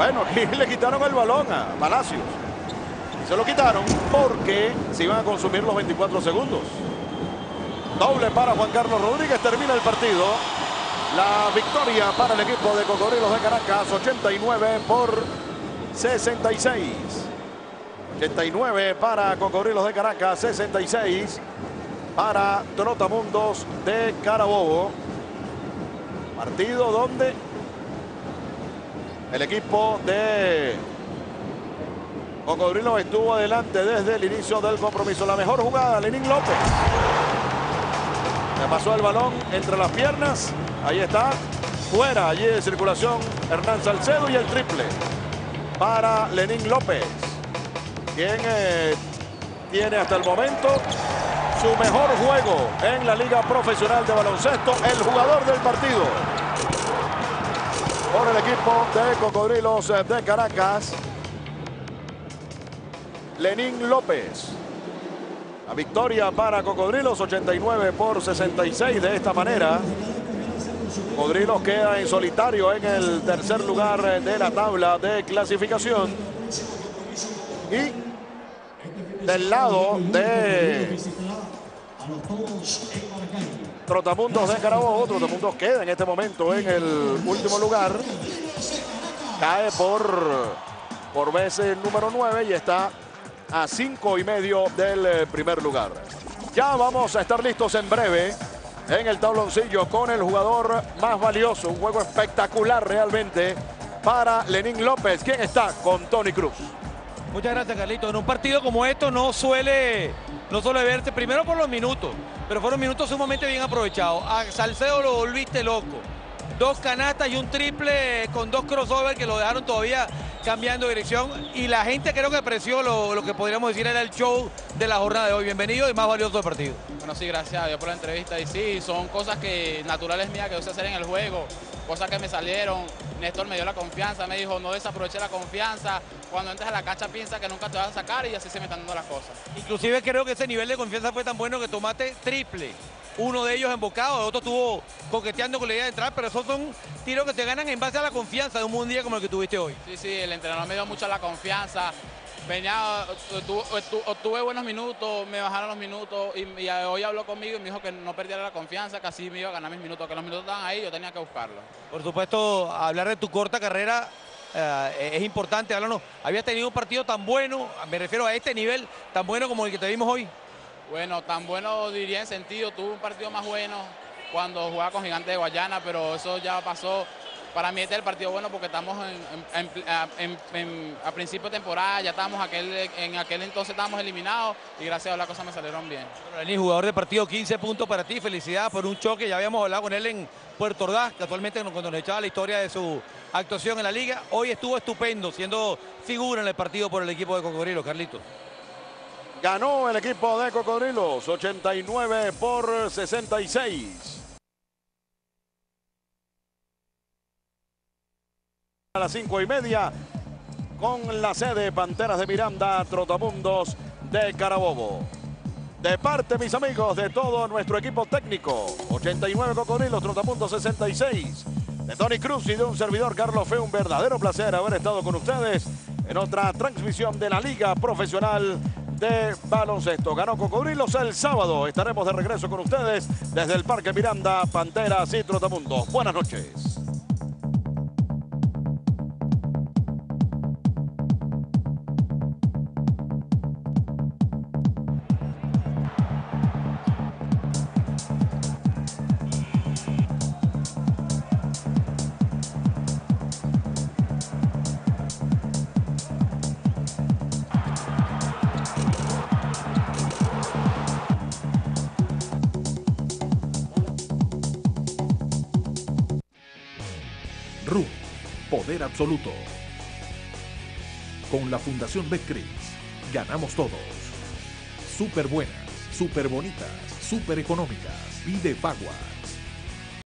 Bueno, aquí le quitaron el balón a Palacios. Se lo quitaron porque se iban a consumir los 24 segundos. Doble para Juan Carlos Rodríguez. Termina el partido. La victoria para el equipo de Cocodrilos de Caracas. 89 por 66. 89 para Cocodrilos de Caracas. 66 para Trotamundos de Carabobo. Partido donde el equipo de Cocodrilo estuvo adelante desde el inicio del compromiso. La mejor jugada, Lenín López. Le pasó el balón entre las piernas. Ahí está. Fuera allí de circulación Hernán Salcedo y el triple para Lenín López. Quien eh, tiene hasta el momento su mejor juego en la Liga Profesional de Baloncesto. El jugador del partido por el equipo de Cocodrilos de Caracas. Lenín López. La victoria para Cocodrilos, 89 por 66. De esta manera, Cocodrilos queda en solitario en el tercer lugar de la tabla de clasificación. Y del lado de Trotamundos de Carabobo. Trotamundos queda en este momento en el último lugar. Cae por, por vez el número 9 y está a cinco y medio del eh, primer lugar. Ya vamos a estar listos en breve en el tabloncillo con el jugador más valioso. Un juego espectacular realmente para Lenín López. ¿Quién está con Tony Cruz? Muchas gracias, Carlito. En un partido como esto no suele, no suele verse, primero por los minutos, pero fueron minutos sumamente bien aprovechados. A Salcedo lo volviste loco. Dos canastas y un triple con dos crossovers que lo dejaron todavía cambiando de dirección. Y la gente creo que apreció lo, lo que podríamos decir era el show de la jornada de hoy. Bienvenido y más valioso del partido. Bueno, sí, gracias a Dios por la entrevista. Y sí, son cosas que naturales mías que yo sé hacer en el juego, cosas que me salieron. Néstor me dio la confianza, me dijo, no desaproveche la confianza. Cuando entres a la cancha piensa que nunca te vas a sacar y así se me están dando las cosas. Inclusive creo que ese nivel de confianza fue tan bueno que tomaste triple. Uno de ellos embocado, el otro estuvo coqueteando con la idea de entrar, pero esos son tiros que te ganan en base a la confianza de un buen día como el que tuviste hoy. Sí, sí, el entrenador me dio mucha la confianza. Venía, tu- tu- obtuve buenos minutos, me bajaron los minutos y, y hoy habló conmigo y me dijo que no perdiera la confianza, que así me iba a ganar mis minutos, que los minutos estaban ahí, yo tenía que buscarlos. Por supuesto, hablar de tu corta carrera eh, es importante. Háblanos, habías tenido un partido tan bueno, me refiero a este nivel, tan bueno como el que te vimos hoy. Bueno, tan bueno diría en sentido, tuve un partido más bueno cuando jugaba con Gigante de Guayana, pero eso ya pasó. Para mí este es el partido bueno porque estamos en, a principio de temporada, ya estábamos en aquel entonces estábamos eliminados y gracias a las cosas me salieron bien. Lenín, jugador de partido, 15 puntos para ti. Felicidades por un choque. Ya habíamos hablado con él en Puerto Ordaz, casualmente cuando nos echaba la historia de su actuación en la liga. Hoy estuvo estupendo, siendo figura en el partido por el equipo de Cocodrilo, Carlitos. Ganó el equipo de Cocodrilos, 89 por 66. A las cinco y media, con la sede Panteras de Miranda, Trotamundos de Carabobo. De parte, mis amigos, de todo nuestro equipo técnico, 89 Cocodrilos, Trotamundos 66. De Tony Cruz y de un servidor, Carlos, fue un verdadero placer haber estado con ustedes en otra transmisión de la Liga Profesional de Baloncesto. Ganó Cocodrilos el sábado. Estaremos de regreso con ustedes desde el Parque Miranda, Panteras y Trotamundos. Buenas noches. RU, Poder Absoluto. Con la Fundación Betcris, ganamos todos. Súper buenas, súper bonitas, súper económicas. Pide Fagua.